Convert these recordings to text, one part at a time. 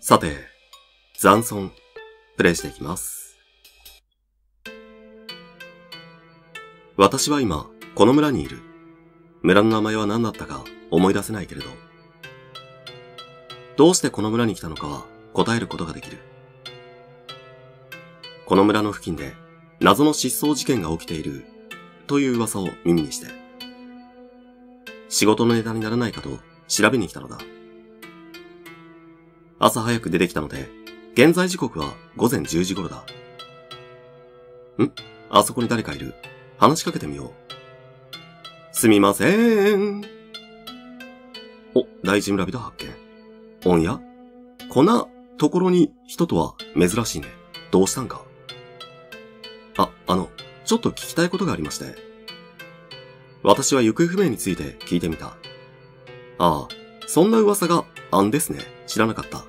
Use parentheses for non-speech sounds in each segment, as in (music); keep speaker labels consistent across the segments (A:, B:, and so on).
A: さて、残存、プレイしていきます。私は今、この村にいる。村の名前は何だったか思い出せないけれど、どうしてこの村に来たのかは答えることができる。この村の付近で謎の失踪事件が起きているという噂を耳にして、仕事のネタにならないかと調べに来たのだ。朝早く出てきたので、現在時刻は午前10時頃だ。ん？あそこに誰かいる？話しかけてみよう。すみませーん。お、大事村人発見。おんや？こんなところに人とは珍しいね。どうしたんか？あ、あの、ちょっと聞きたいことがありまして。私は行方不明について聞いてみた。ああ、そんな噂があんですね。知らなかった。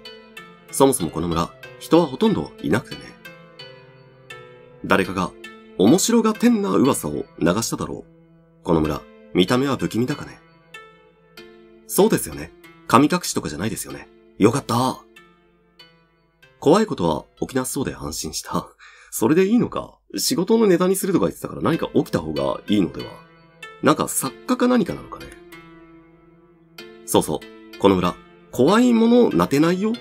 A: そもそもこの村、人はほとんどいなくてね。誰かが面白がてんな噂を流しただろう。この村、見た目は不気味だかね。そうですよね。神隠しとかじゃないですよね。よかった。怖いことは起きなそうで安心した。それでいいのか仕事のネタにするとか言ってたから何か起きた方がいいのではなんか作家か何かなのかねそうそう。この村、怖いものなてないよ。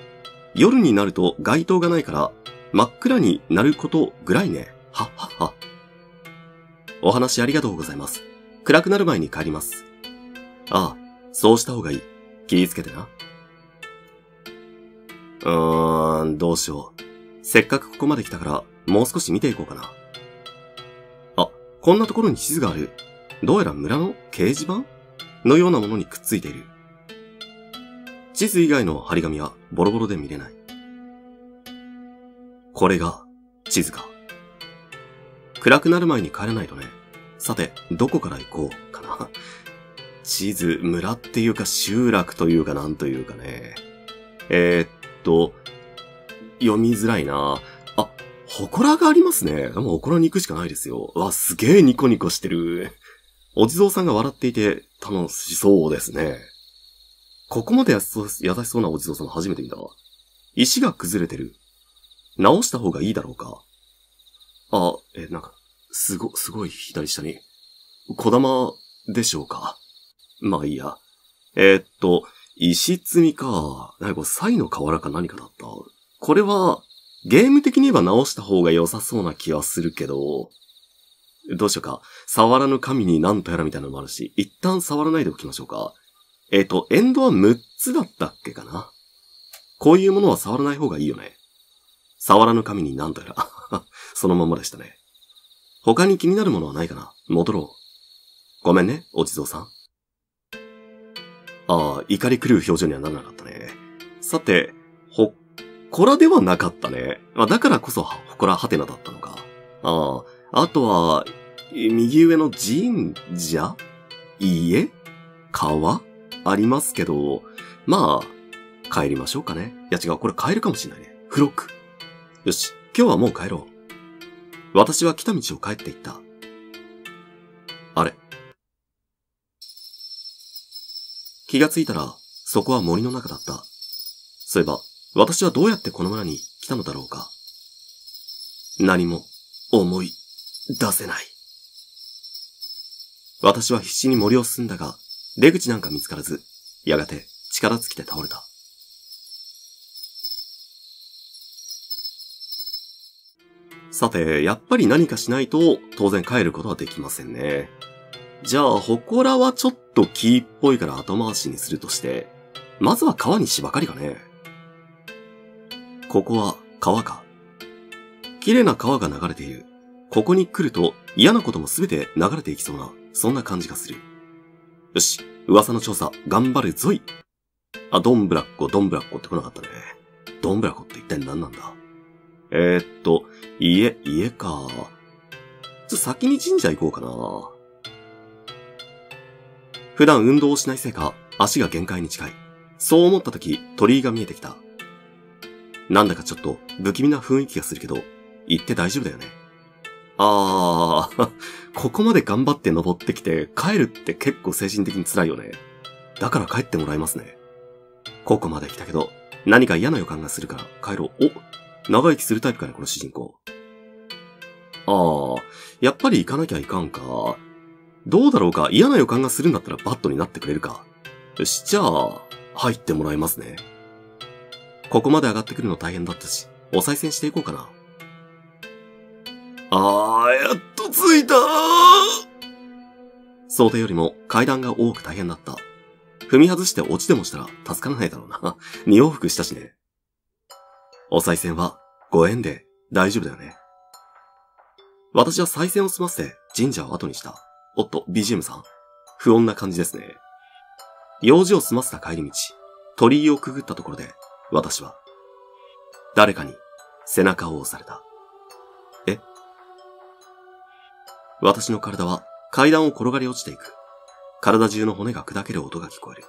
A: 夜になると街灯がないから真っ暗になることぐらいね。はっはっは。お話ありがとうございます。暗くなる前に帰ります。ああ、そうした方がいい。気ぃつけてな。うーん、どうしよう。せっかくここまで来たから、もう少し見ていこうかな。あ、こんなところに地図がある。どうやら村の掲示板？のようなものにくっついている。地図以外の張り紙はボロボロで見れない。これが地図か。暗くなる前に帰らないとね。さて、どこから行こうかな。(laughs) 地図、村っていうか集落というかなんというかね。えー、っと、読みづらいなあ、祠がありますね。もう祠に行くしかないですよ。わ、すげえニコニコしてる。お地蔵さんが笑っていて楽しそうですね。ここまで優しそうなお地蔵さん初めて見た。石が崩れてる。直した方がいいだろうか。あ、え、なんか、すご、すごい左下に。小玉でしょうか。まあいいや。えー、っと、石積みか。なんかこれ、サイの瓦か何かだった。これは、ゲーム的に言えば直した方が良さそうな気はするけど、どうしようか。触らぬ神に何とやらみたいなのもあるし、一旦触らないでおきましょうか。えっ、と、エンドは6つだったっけかな？こういうものは触らない方がいいよね。触らぬ神に何とやら。(laughs) そのままでしたね。他に気になるものはないかな？戻ろう。ごめんね、お地蔵さん。ああ、怒り狂う表情にはならなかったね。さて、ほ、こらではなかったね。まあ、だからこそ、ほこらはてなだったのか。ああ、あとは、右上の神社？家川？ありますけど、まあ、帰りましょうかね。いや違う、これ帰るかもしれないね。フロック。よし、今日はもう帰ろう。私は来た道を帰っていった。あれ気がついたら、そこは森の中だった。そういえば、私はどうやってこの村に来たのだろうか。何も思い出せない。私は必死に森を進んだが、出口なんか見つからず、やがて力尽きて倒れた。さて、やっぱり何かしないと当然帰ることはできませんね。じゃあ、祠はちょっと木っぽいから後回しにするとして、まずは川に芝刈りがね。ここは川か。綺麗な川が流れている。ここに来ると嫌なこともすべて流れていきそうな、そんな感じがする。よし、噂の調査、頑張るぞい。あ、どんぶらっこ、どんぶらっこって来なかったね。どんぶらっこって一体何なんだ？えー、っと、家、家か。ちょ先に神社行こうかな。普段運動をしないせいか、足が限界に近い。そう思った時、鳥居が見えてきた。なんだかちょっと不気味な雰囲気がするけど、行って大丈夫だよね。あー、(laughs) ここまで頑張って登ってきて帰るって結構精神的に辛いよね。だから帰ってもらいますね。ここまで来たけど、何か嫌な予感がするから帰ろう。お長生きするタイプかね、この主人公。ああ、やっぱり行かなきゃいかんか。どうだろうか嫌な予感がするんだったらバットになってくれるか。よし、じゃあ、入ってもらいますね。ここまで上がってくるの大変だったし、お賽銭していこうかな。あー、やっと着いた想定よりも階段が多く大変だった。踏み外して落ちでもしたら助からないだろうな。二往復したしね。お賽銭は5円で大丈夫だよね。私は賽銭を済ませて神社を後にした。おっと、BGM さん。不穏な感じですね。用事を済ませた帰り道、鳥居をくぐったところで、私は、誰かに背中を押された。私の体は階段を転がり落ちていく。体中の骨が砕ける音が聞こえる。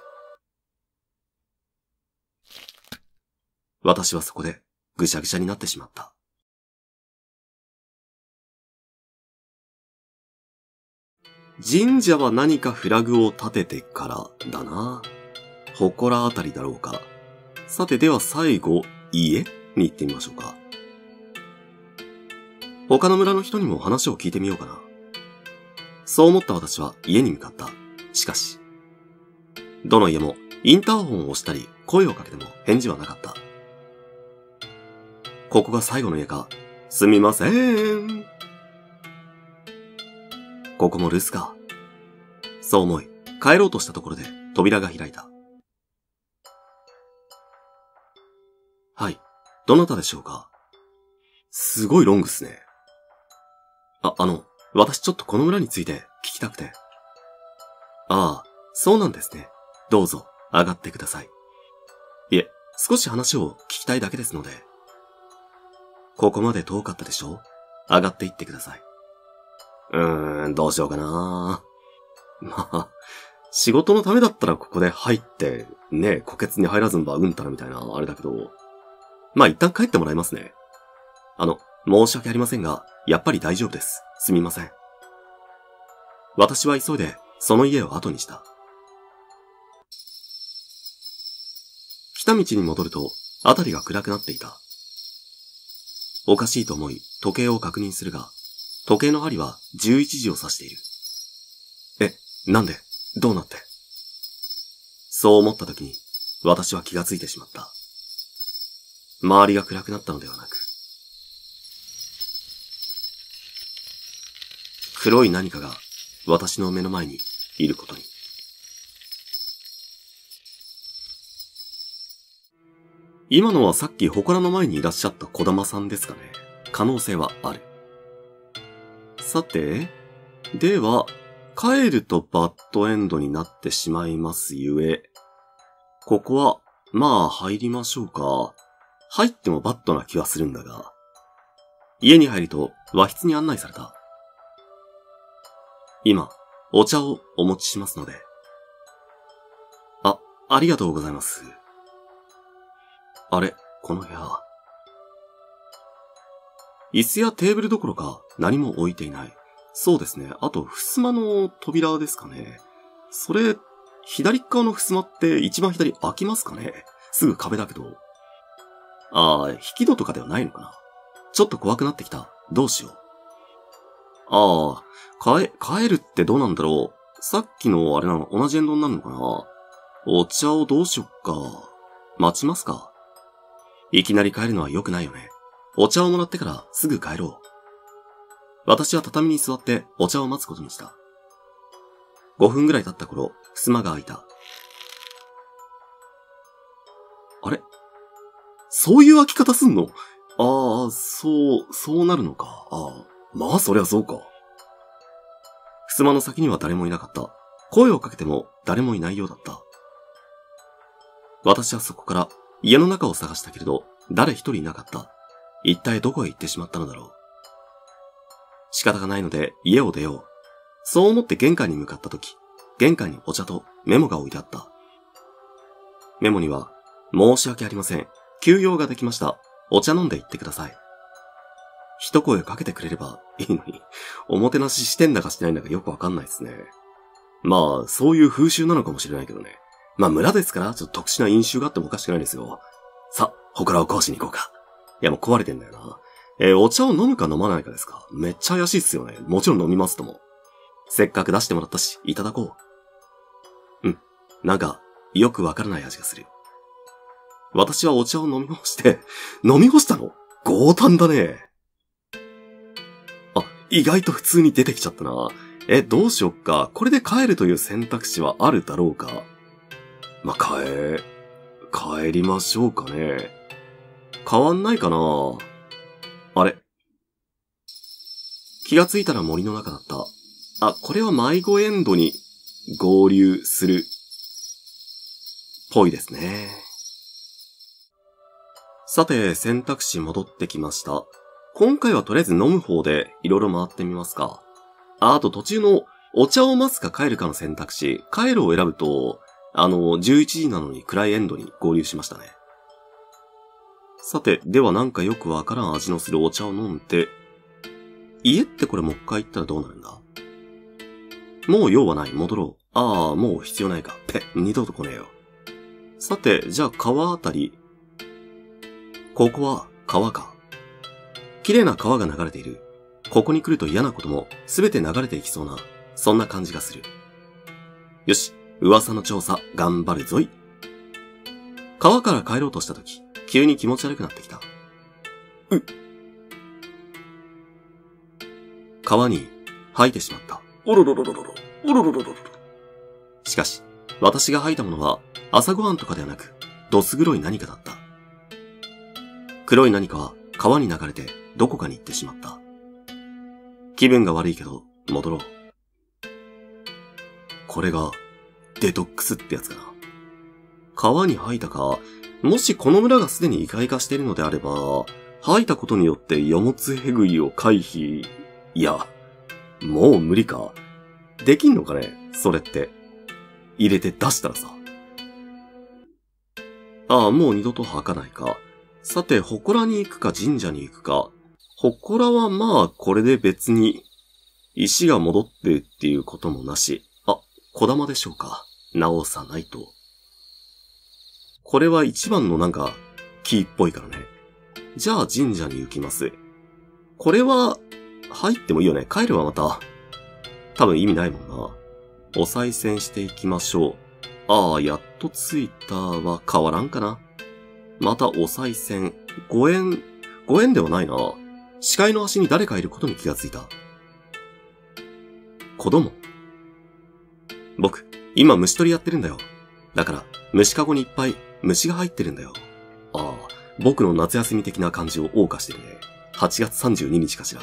A: 私はそこでぐしゃぐしゃになってしまった。神社は何かフラグを立ててからだな。祠あたりだろうか。さてでは最後、家に行ってみましょうか。他の村の人にも話を聞いてみようかな。そう思った私は家に向かった。しかし、どの家もインターホンを押したり声をかけても返事はなかった。ここが最後の家か。すみません。ここも留守か。そう思い、帰ろうとしたところで扉が開いた。はい。どなたでしょうかすごいロングっすね。あ、あの、私ちょっとこの村について聞きたくて。ああ、そうなんですね。どうぞ、上がってください。いえ、少し話を聞きたいだけですので。ここまで遠かったでしょ？上がっていってください。うーん、どうしようかな (laughs) まあ、仕事のためだったらここで入って、ね、虎穴に入らずんばうんたらみたいなあれだけど、まあ一旦帰ってもらいますね。あの、申し訳ありませんが、やっぱり大丈夫です。すみません。私は急いで、その家を後にした。来た道に戻ると、あたりが暗くなっていた。おかしいと思い、時計を確認するが、時計の針は11時を指している。え、なんで？どうなって？そう思った時に、私は気がついてしまった。周りが暗くなったのではなく、黒い何かが私の目の前にいることに。今のはさっき祠の前にいらっしゃった小玉さんですかね。可能性はある。さて、では、帰るとバッドエンドになってしまいますゆえ、ここは、まあ入りましょうか。入ってもバッドな気はするんだが。家に入ると和室に案内された。今、お茶をお持ちしますので。あ、ありがとうございます。あれ、この部屋。椅子やテーブルどころか何も置いていない。そうですね。あと、襖の扉ですかね。それ、左側の襖って一番左開きますかねすぐ壁だけど。ああ、引き戸とかではないのかな。ちょっと怖くなってきた。どうしよう。ああ、帰、帰るってどうなんだろう。さっきのあれなの、同じエンドになるのかな。お茶をどうしよっか。待ちますか。いきなり帰るのは良くないよね。お茶をもらってからすぐ帰ろう。私は畳に座ってお茶を待つことにした。5分ぐらい経った頃、襖が開いた。あれ？そういう開き方すんの？ああ、そう、そうなるのか。ああ、まあそりゃそうか。襖の先には誰もいなかった。声をかけても誰もいないようだった。私はそこから家の中を探したけれど、誰一人いなかった。一体どこへ行ってしまったのだろう。仕方がないので家を出よう。そう思って玄関に向かった時、玄関にお茶とメモが置いてあった。メモには、申し訳ありません。休養ができました。お茶飲んで行ってください。一声かけてくれればいいのに、(laughs) おもてなししてんだかしてないんだかよくわかんないですね。まあ、そういう風習なのかもしれないけどね。まあ村ですから、ちょっと特殊な飲酒があってもおかしくないですよ。さ、ほこらを壊しに行こうか。いやもう壊れてんだよな。えー、お茶を飲むか飲まないかですかめっちゃ怪しいっすよね。もちろん飲みますとも。せっかく出してもらったし、いただこう。うん。なんか、よくわからない味がする。私はお茶を飲み干して、飲み干したの？強胆だね。意外と普通に出てきちゃったな。え、どうしよっか。これで帰るという選択肢はあるだろうか？まあ、帰、帰りましょうかね。変わんないかなあれ気がついたら森の中だった。あ、これは迷子エンドに合流する、ぽいですね。さて、選択肢戻ってきました。今回はとりあえず飲む方でいろいろ回ってみますか。あ、あと途中のお茶を待つか帰るかの選択肢、帰るを選ぶと、あの、11時なのに暗いエンドに合流しましたね。さて、ではなんかよくわからん味のするお茶を飲んで、家ってこれもう一回行ったらどうなるんだ？もう用はない、戻ろう。ああ、もう必要ないか。ぺ、二度と来ねえよ。さて、じゃあ川あたり。ここは川か。綺麗な川が流れている。ここに来ると嫌なこともすべて流れていきそうな、そんな感じがする。よし、噂の調査頑張るぞい。川から帰ろうとしたとき、急に気持ち悪くなってきた。う川に吐いてしまった。おろろろろろろ、おろろろろろ。しかし、私が吐いたものは朝ごはんとかではなく、どす黒い何かだった。黒い何かは川に流れてどこかに行ってしまった。気分が悪いけど、戻ろう。これが、デトックスってやつかな。川に吐いたか、もしこの村がすでに異界化しているのであれば、吐いたことによって余物へぐいを回避、いや、もう無理か。できんのかねそれって。入れて出したらさ。ああ、もう二度と吐かないか。さて、祠に行くか神社に行くか。祠はまあ、これで別に、石が戻ってっていうこともなし。あ、小玉でしょうか。直さないと。これは一番のなんか、キーっぽいからね。じゃあ神社に行きます。これは、入ってもいいよね。帰るはまた、多分意味ないもんな。お賽銭していきましょう。ああ、やっと着いたは変わらんかな。またお賽銭。5円、5円ではないな。視界の足に誰かいることに気がついた。子供。僕、今虫取りやってるんだよ。だから、虫かごにいっぱい虫が入ってるんだよ。ああ、僕の夏休み的な感じを謳歌してるね。8月32日かしら。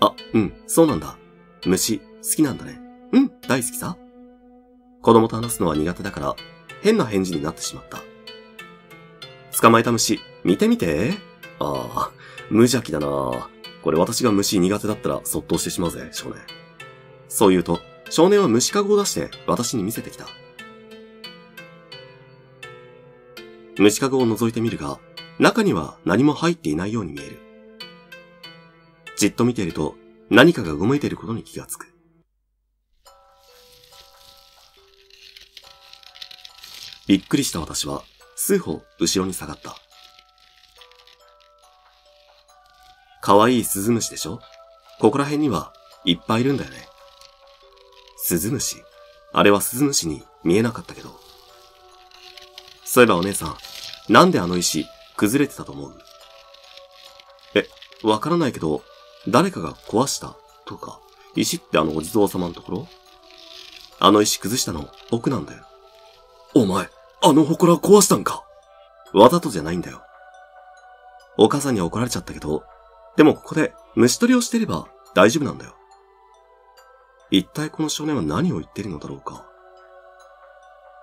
A: あ、うん、そうなんだ。虫、好きなんだね。うん、大好きさ。子供と話すのは苦手だから、変な返事になってしまった。捕まえた虫、見てみて。ああ、無邪気だなこれ私が虫苦手だったら、そっとしてしまうぜ、少年。そう言うと、少年は虫かごを出して私に見せてきた。虫かごを覗いてみるが、中には何も入っていないように見える。じっと見ていると、何かがうごめいていることに気がつく。びっくりした私は、数歩後ろに下がった。可愛いスズムシでしょ？ここら辺にはいっぱいいるんだよね。スズムシあれはスズムシに見えなかったけど。そういえばお姉さん、なんであの石崩れてたと思う？え、わからないけど、誰かが壊した？とか、石ってあのお地蔵様のところ？あの石崩したの僕なんだよ。お前、あの祠壊したんか？わざとじゃないんだよ。お母さんに怒られちゃったけど、でもここで虫取りをしていれば大丈夫なんだよ。一体この少年は何を言ってるのだろうか。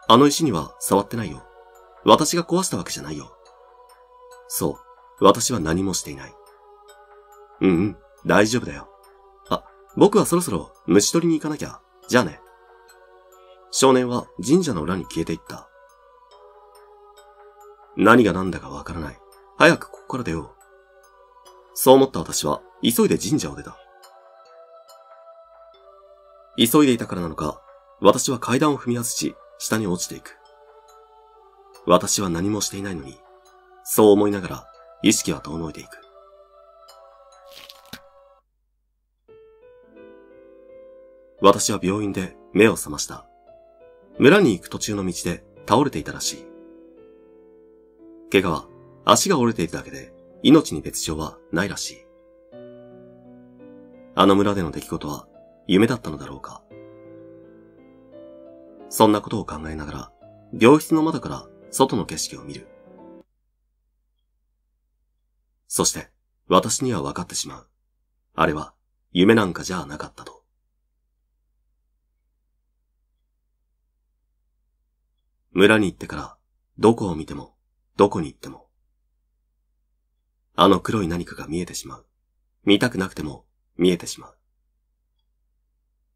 A: あの石には触ってないよ。私が壊したわけじゃないよ。そう、私は何もしていない。うんうん、大丈夫だよ。あ、僕はそろそろ虫取りに行かなきゃ。じゃあね。少年は神社の裏に消えていった。何が何だかわからない。早くここから出よう。そう思った私は、急いで神社を出た。急いでいたからなのか、私は階段を踏み外し、下に落ちていく。私は何もしていないのに、そう思いながら意識は遠のいていく。私は病院で目を覚ました。村に行く途中の道で倒れていたらしい。怪我は足が折れているだけで命に別状はないらしい。あの村での出来事は夢だったのだろうか。そんなことを考えながら、病室の窓から外の景色を見る。そして、私には分かってしまう。あれは、夢なんかじゃなかったと。村に行ってから、どこを見ても、どこに行っても、あの黒い何かが見えてしまう。見たくなくても、見えてしまう。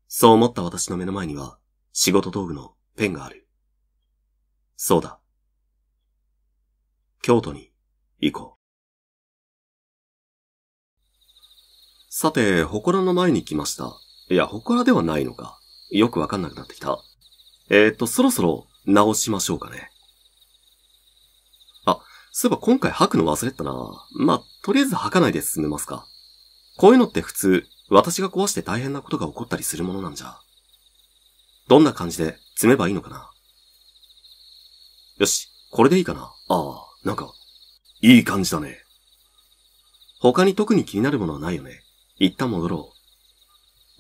A: そう思った私の目の前には、仕事道具のペンがある。そうだ。京都に行こう。さて、祠の前に来ました。いや、祠ではないのか。よくわかんなくなってきた。えー、っと、そろそろ直しましょうかね。そういえば今回吐くの忘れてたな。まあ、とりあえず吐かないで進めますか。こういうのって普通、私が壊して大変なことが起こったりするものなんじゃ。どんな感じで積めばいいのかなよし、これでいいかなああ、なんか、いい感じだね。他に特に気になるものはないよね。一旦戻ろ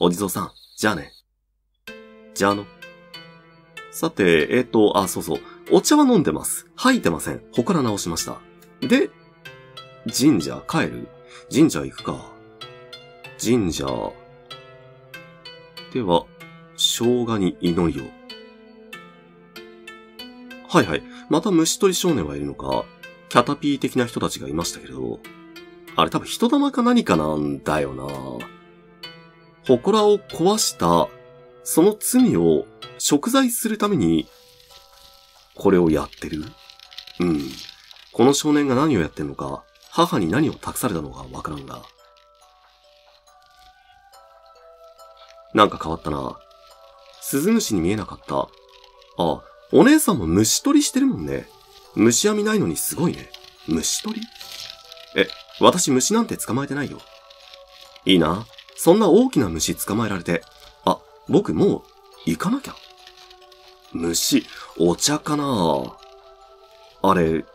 A: う。お地蔵さん、じゃあね。じゃあの。さて、えっ、ー、と、あ、そうそう。お茶は飲んでます。吐いてません。ほから直しました。で、神社帰る神社行くか。神社。では、生姜に祈りを。はいはい。また虫取り少年はいるのか。キャタピー的な人たちがいましたけど。あれ多分人玉か何かなんだよな。祠を壊した、その罪を贖罪するために、これをやってる？うん。この少年が何をやってんのか、母に何を託されたのかわからんが。なんか変わったな。鈴虫に見えなかった。あ、お姉さんも虫取りしてるもんね。虫網ないのにすごいね。虫取り？え、私虫なんて捕まえてないよ。いいな。そんな大きな虫捕まえられて。あ、僕もう行かなきゃ。虫、お茶かな？あれ、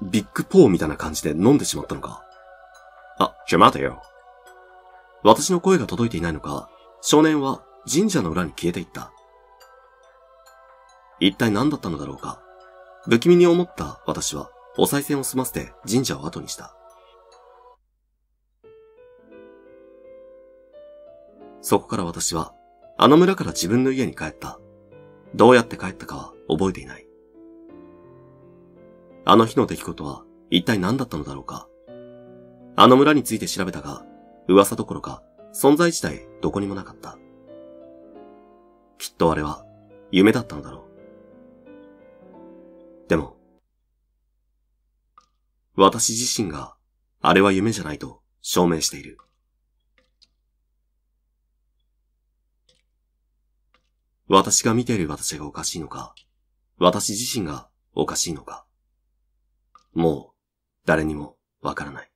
A: ビッグポーみたいな感じで飲んでしまったのか？あ、ちょ待てよ。私の声が届いていないのか、少年は神社の裏に消えていった。一体何だったのだろうか？不気味に思った私は、お賽銭を済ませて神社を後にした。そこから私は、あの村から自分の家に帰った。どうやって帰ったかは覚えていない。あの日の出来事は一体何だったのだろうか？あの村について調べたが、噂どころか存在自体どこにもなかった。きっとあれは夢だったのだろう。でも、私自身があれは夢じゃないと証明している。私が見ている私がおかしいのか、私自身がおかしいのか、もう誰にもわからない。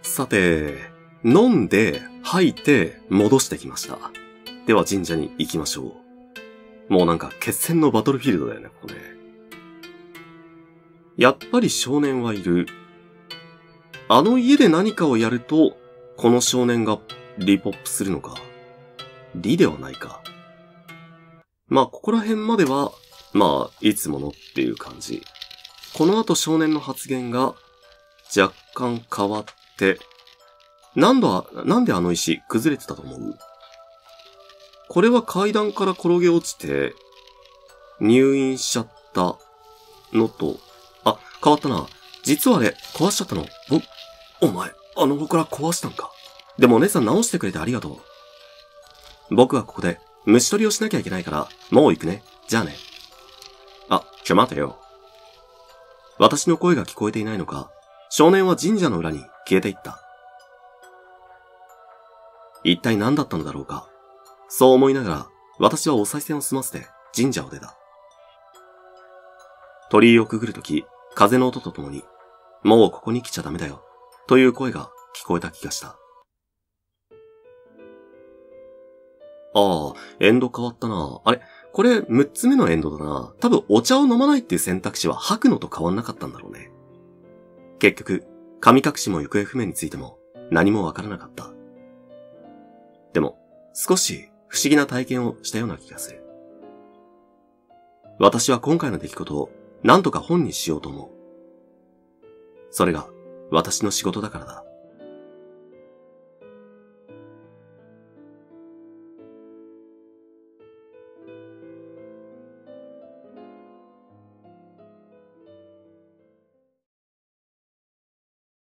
A: さて、飲んで、吐いて、戻してきました。では神社に行きましょう。もうなんか決戦のバトルフィールドだよね、ここね。やっぱり少年はいる。あの家で何かをやると、この少年がリポップするのか。リではないか。まあ、ここら辺までは、まあ、いつものっていう感じ。この後少年の発言が若干変わって、なんだ、なんであの石崩れてたと思う？これは階段から転げ落ちて、入院しちゃったのと、あ、変わったな。実はあれ、壊しちゃったの。お、お前、あの祠壊したんか。でもお姉さん直してくれてありがとう。僕はここで虫取りをしなきゃいけないから、もう行くね。じゃあね。あ、ちょ待てよ。私の声が聞こえていないのか、少年は神社の裏に消えていった。一体何だったのだろうか。そう思いながら、私はお賽銭を済ませて神社を出た。鳥居をくぐるとき、風の音とともに、もうここに来ちゃダメだよ、という声が聞こえた気がした。ああ、エンド変わったな。あれこれ6つ目のエンドだな。多分お茶を飲まないっていう選択肢は吐くのと変わんなかったんだろうね。結局、神隠しも行方不明についても何もわからなかった。でも、少し不思議な体験をしたような気がする。私は今回の出来事を何とか本にしようと思う。それが私の仕事だからだ。